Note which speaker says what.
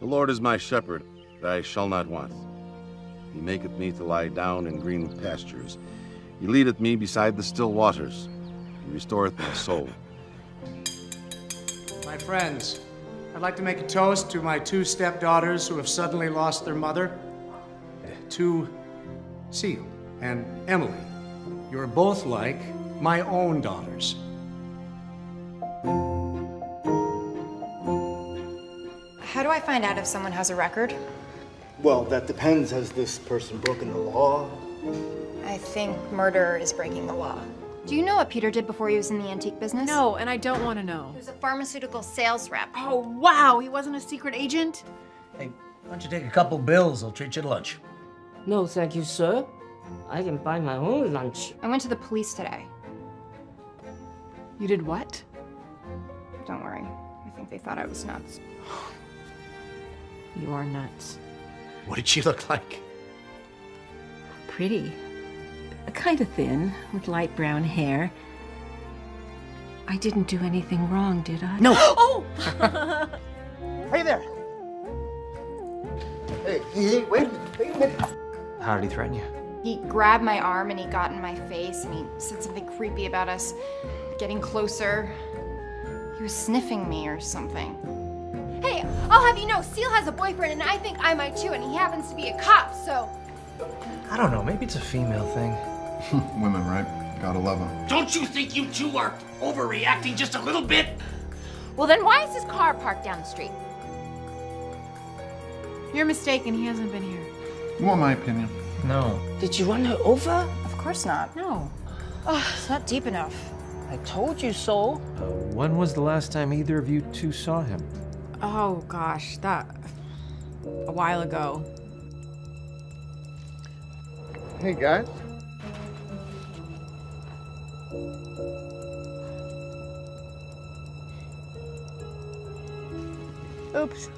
Speaker 1: The Lord is my shepherd, I shall not want. He maketh me to lie down in green pastures. He leadeth me beside the still waters. He restoreth my soul.
Speaker 2: My friends, I'd like to make a toast to my two stepdaughters who have suddenly lost their mother. To Seal and Emily. You're both like my own daughters.
Speaker 3: Do I find out if someone has a record?
Speaker 4: Well, that depends. Has this person broken the law?
Speaker 3: I think murder is breaking the law. Do you know what Peter did before he was in the antique business?
Speaker 5: No, and I don't want to know.
Speaker 3: He was a pharmaceutical sales rep.
Speaker 5: Oh, wow, he wasn't a secret agent?
Speaker 6: Hey, why don't you take a couple bills? I'll treat you to lunch.
Speaker 7: No, thank you, sir. I can buy my own lunch.
Speaker 3: I went to the police today.
Speaker 5: You did what?
Speaker 3: Don't worry. I think they thought I was nuts.
Speaker 5: You are nuts.
Speaker 6: What did she look like?
Speaker 8: Pretty. Kind of thin, with light brown hair. I didn't do anything wrong, did I?
Speaker 6: No!
Speaker 8: oh!
Speaker 4: hey there! Hey, hey, wait a minute, wait a minute.
Speaker 6: How did he threaten you?
Speaker 3: He grabbed my arm and he got in my face and he said something creepy about us getting closer. He was sniffing me or something.
Speaker 9: Hey, I'll have you know, Seal has a boyfriend and I think I might too, and he happens to be a cop, so.
Speaker 6: I don't know, maybe it's a female thing.
Speaker 10: Women, right? Gotta love them.
Speaker 11: Don't you think you two are overreacting just a little bit?
Speaker 9: Well, then why is his car parked down the street?
Speaker 5: You're mistaken, he hasn't been here.
Speaker 10: You want my opinion?
Speaker 6: No.
Speaker 7: Did you run her over?
Speaker 3: Of course not.
Speaker 5: No.
Speaker 3: Oh, it's not deep enough.
Speaker 7: I told you so.
Speaker 12: Uh, when was the last time either of you two saw him?
Speaker 5: Oh, gosh, that. a while ago.
Speaker 10: Hey, guys.
Speaker 5: Oops.